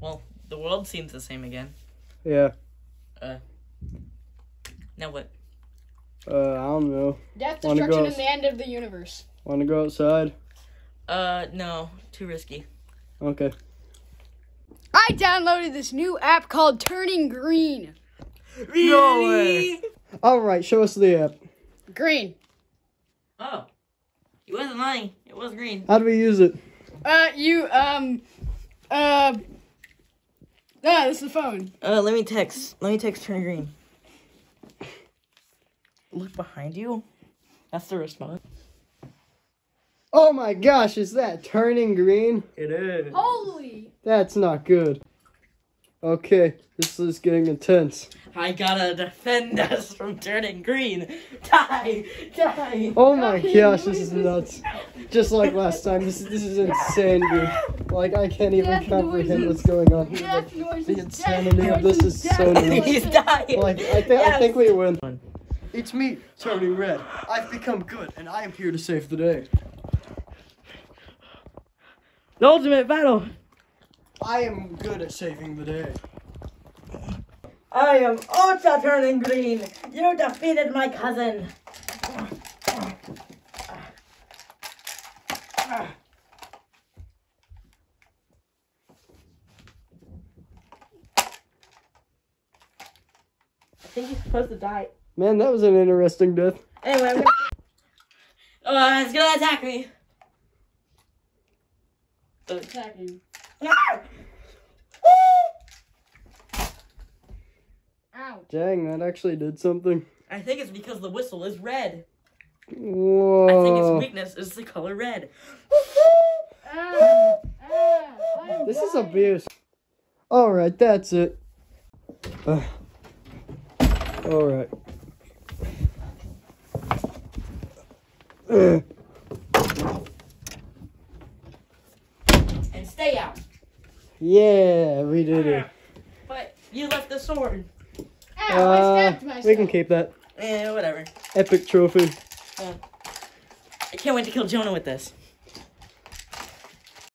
Well, the world seems the same again. Yeah. Uh. Now what? Uh, I don't know. Death, Wanna destruction, go- and the end of the universe. Want to go outside? Uh, no, too risky. Okay. I downloaded this new app called Turning Green. No way. All right, show us the app. Green. Oh, he wasn't lying. It was green. How do we use it? Uh, you, um, uh, ah, this is the phone. Uh, let me text. Let me text turn green. Look behind you. That's the response. Oh my gosh, is that turning green? It is. Holy. That's not good. Okay, this is getting intense. I gotta defend us from turning green. Die, die. Oh my gosh, this is nuts. Just like last time, this is this is insane, dude. Like I can't even Death comprehend noises. what's going on. here. Death Like, noises. the insanity of this is so death nuts. He's dying. Like I think I think we win. It's me turning red. I've become good, and I am here to save the day. The ultimate battle. I am good at saving the day. I am Ultra turning green. You defeated my cousin. I think he's supposed to die. Man, that was an interesting death. Anyway, I'm gonna... oh, it's gonna attack me. Attacking. Ah! Ow. Dang, that actually did something. I think it's because the whistle is red. Whoa. I think its weakness is the color red. Ah, ah, This is dying. abuse. Alright, that's it. Uh, Alright. Uh, And stay out. yeah, we did it. But you left the sword. Ow, I Uh, we can keep that. Eh, whatever. Epic trophy. Uh, I can't wait to kill Jonah with this.